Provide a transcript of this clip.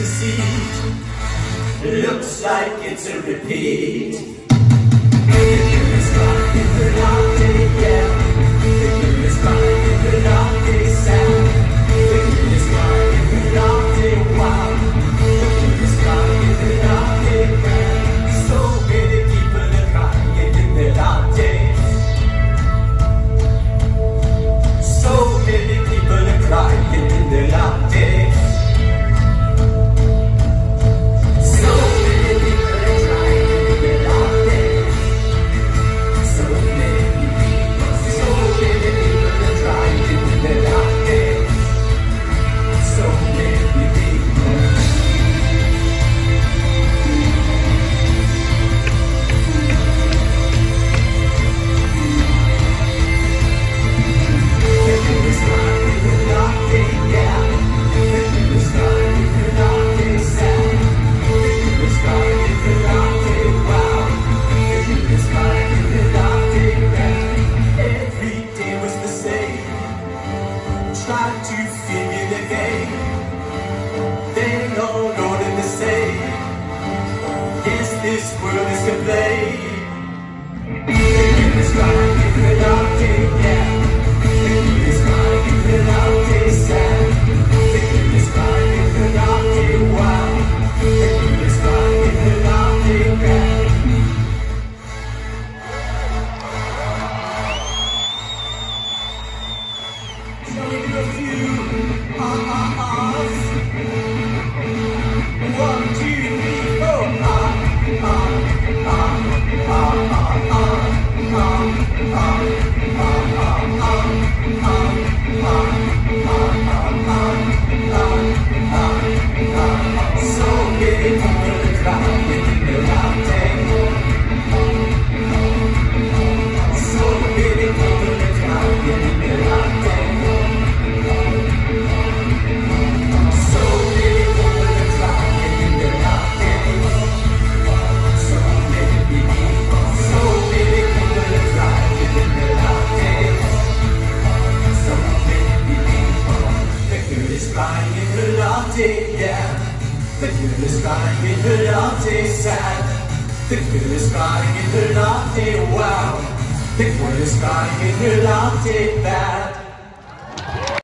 to see. Looks like it's a repeat. try to figure the game. They know nothing to say. Yes, this world is to play. They can describe it without you. igen The is är sparken don't be sad The kul är sparken don't be wow The kul är sparken don't be bad.